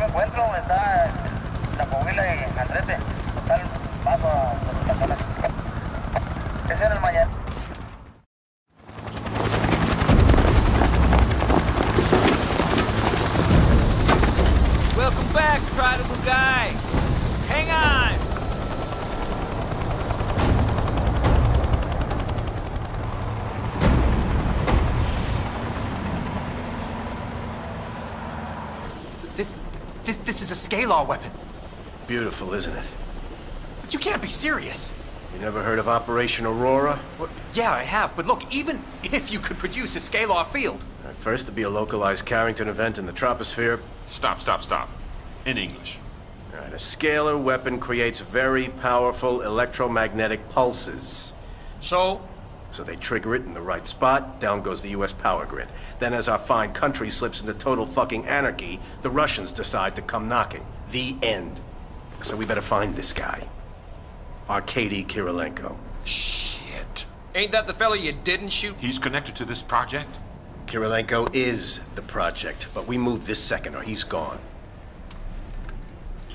me encuentro está la Coahuila y Andrete. Paso a. Ese. Welcome back, prodigal guy. Hang on. This, this, this is a scalar weapon. Beautiful, isn't it? But you can't be serious. You never heard of Operation Aurora? Well, yeah, I have, but look, even if you could produce a scalar field, Uh, First to be a localized Carrington event in the troposphere. Stop, stop, stop. In English. All right, a scalar weapon creates very powerful electromagnetic pulses. So, So they trigger it in the right spot, down goes the US power grid. Then as our fine country slips into total fucking anarchy, the Russians decide to come knocking. The end. So we better find this guy. Arkady Kirilenko. Shit. ain't that the fella you didn't shoot? He's connected to this project? Kirilenko is the project, but we move this second or he's gone.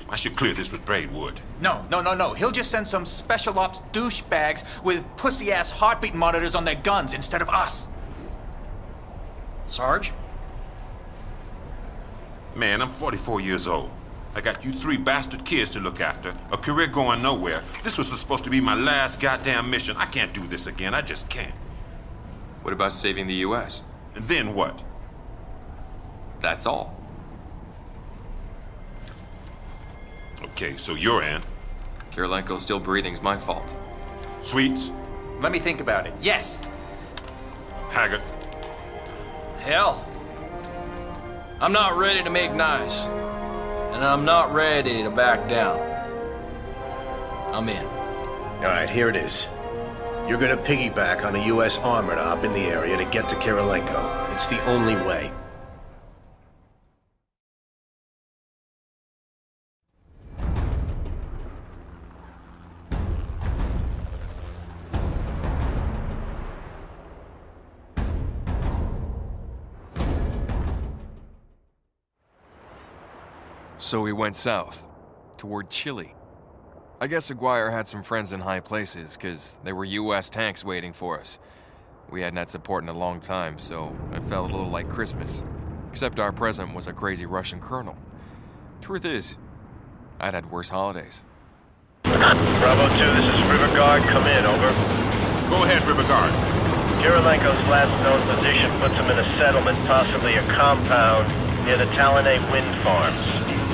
I should clear this with Braidwood. no, no, no, no. He'll just send some special ops douchebags with pussy ass heartbeat monitors on their guns instead of us. Sarge? Man, I'm 44 years old. I got you three bastard kids to look after, a career going nowhere. This was supposed to be my last goddamn mission. I can't do this again. I just can't. What about saving the U.S.? And then what? That's all. Okay, so you're in. Kirilenko still breathing's my fault. Sweets, Let me think about it. Yes. Haggard, Hell. I'm not ready to make nice. And I'm not ready to back down. I'm in. All right, here it is. You're gonna piggyback on a U.S. armored op in the area to get to Kirilenko. It's the only way. So we went south, toward Chile. I guess Aguirre had some friends in high places, because there were US tanks waiting for us. We hadn't had support in a long time, so it felt a little like Christmas. Except our present was a crazy Russian colonel. Truth is, I'd had worse holidays. Bravo 2, this is River Guard. Come in, over. go ahead, River Guard. Kirilenko's last known position puts him in a settlement, possibly a compound, near the Talanay wind farms.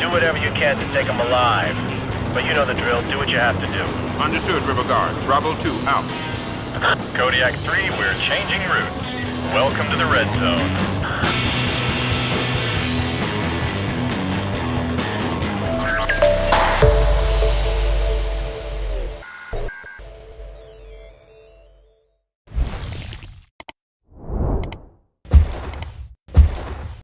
Do whatever you can to take them alive. But you know the drill. Do what you have to do. Understood, River Guard. Bravo 2, out. Kodiak 3, we're changing routes. Welcome to the red zone.